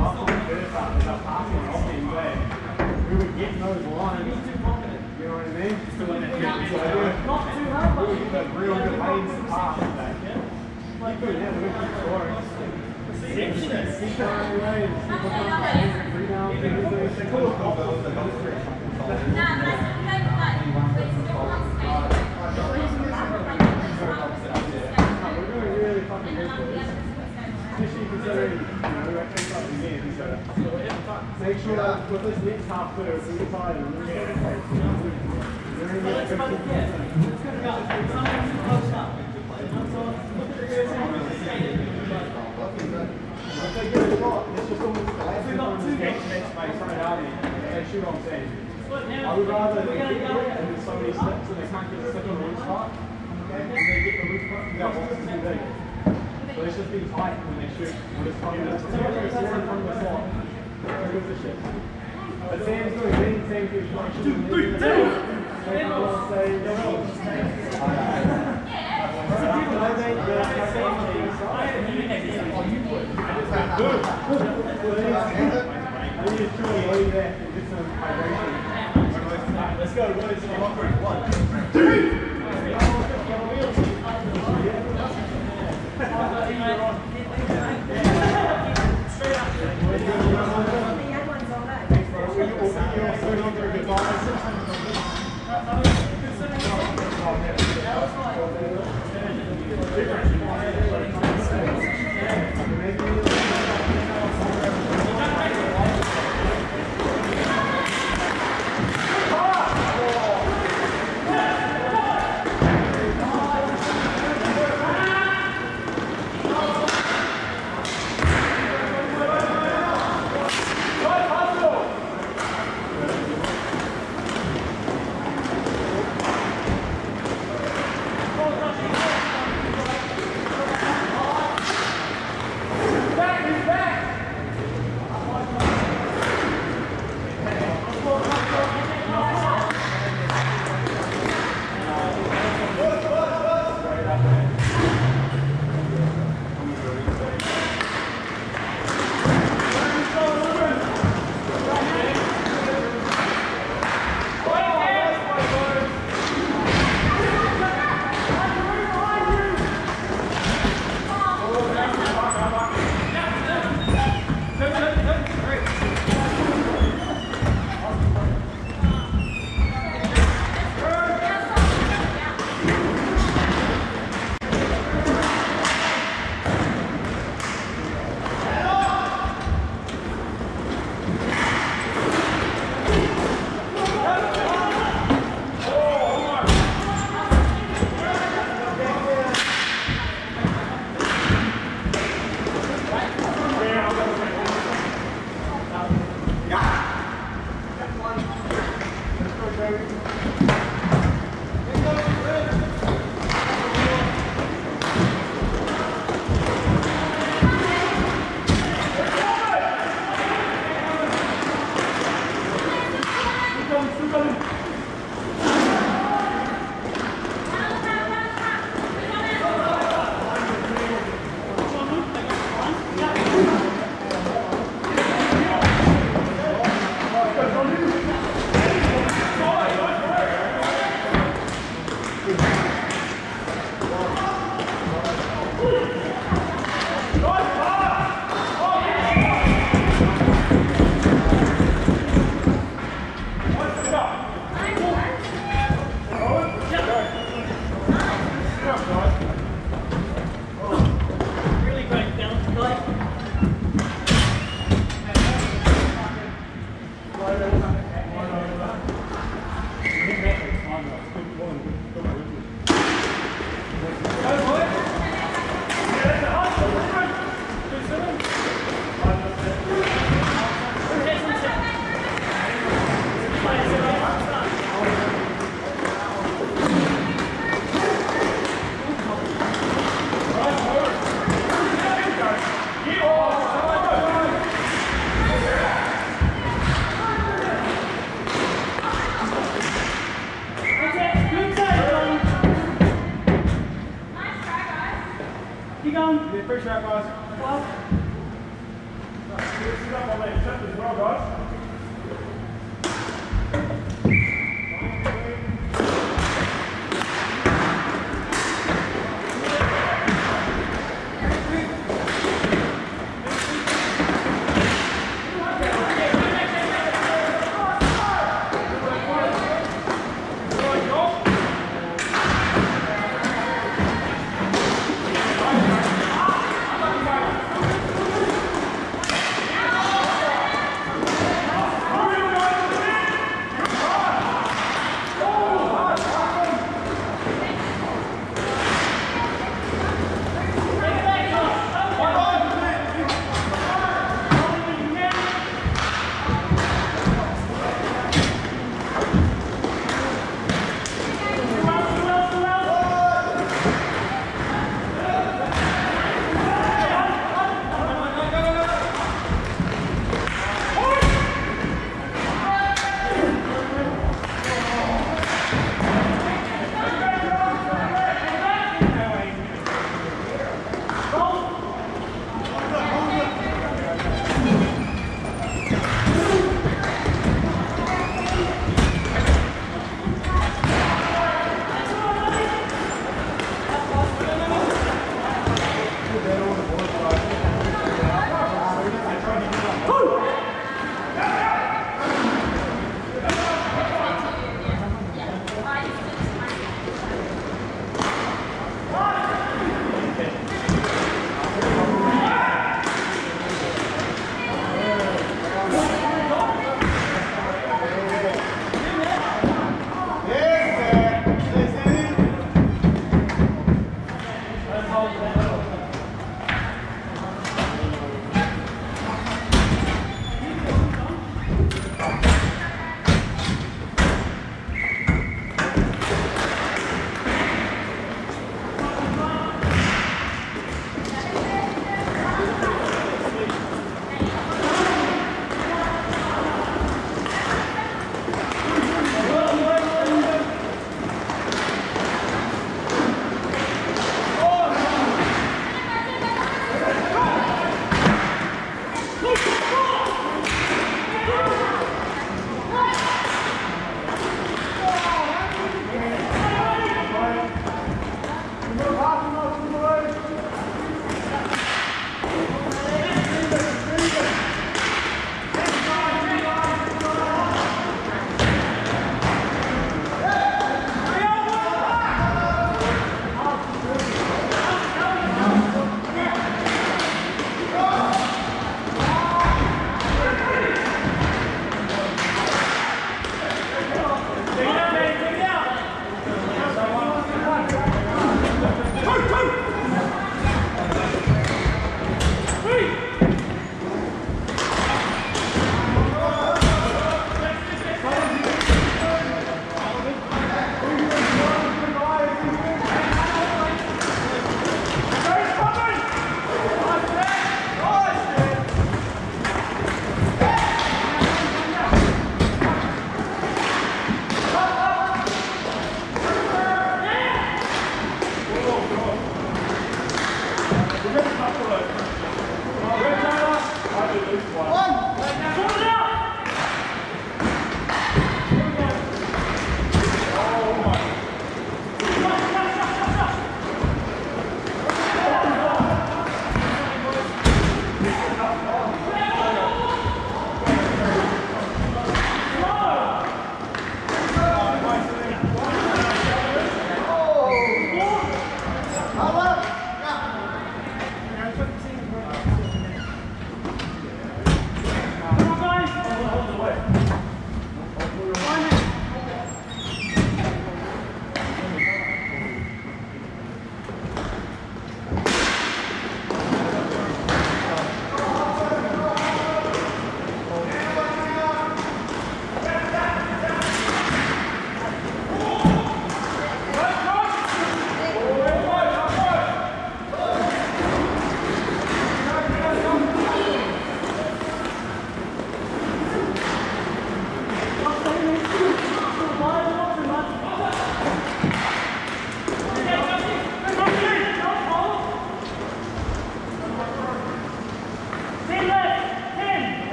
Russell we were getting those lines. Too confident. You know what I mean? Not too hard, but we were real good lanes to pass today. You could have looked at good for make sure that with this next half clear, it's really tight and really get the pace. You're gonna get Let's go, yeah. Let's go. Someone too close up. So, look at the rear end. If they get a shot, it's just almost like We've got two next games. next space right out there. They shoot on saying. Look, now, I would rather we're they gonna get go. it and then somebody slips and they can't get a second loose spot. Okay? And they get the loose spot because that box is too big. So let's just be tight when they shoot. We'll just come in. So we're in front of the slot. Who gives a shit? But Sam's doing Sam, Sam keeps trying to shoot. Two, three, two! The stay. Go on. I think Oh, you would.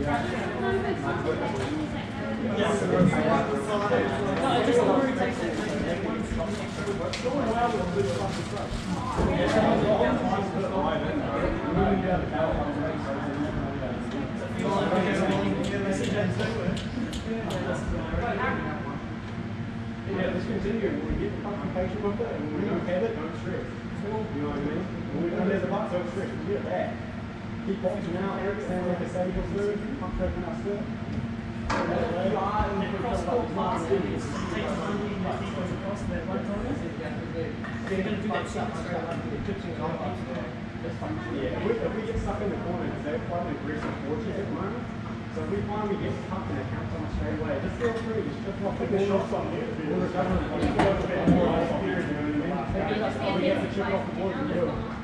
Yeah. Let's continue. We get the with it, and have it, don't stress. You know what I mean? When box, don't stress. We get that. Keep watching out. Eric standing like a will do. Pump taking it. That shot. Yeah, if we, get stuck in the corner, because they're quite an aggressive fortress at the moment. So if we find we get stuck in counter on straight away, just feel free, just chip off the ball. shots on you. We'll recover it. We'll go a bit more off here, you know what I mean? Take us, we get to chip off the board and do it. Yeah. For sure, at this stage, we're definitely doing something. And we're trying to maintain our level of energy. It's not stress out, we're fucking trying to hold on to it. Yeah, you see, I'm a little bit less on the Because like, every time I've done it, I think the other thing as well is that if you are playing I was saying, shoot, but I wasn't even over the whole thing. my phone play, and before you know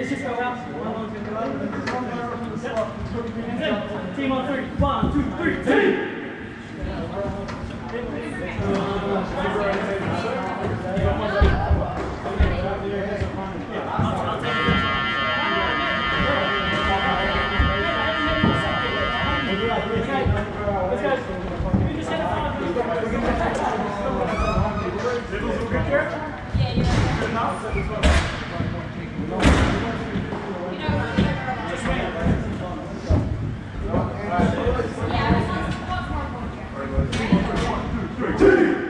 let's just go out. One, one, two, Team on three. One, two, three, team! Hello.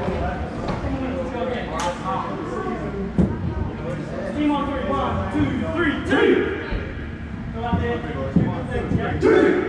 Team on three. Go out there. Two.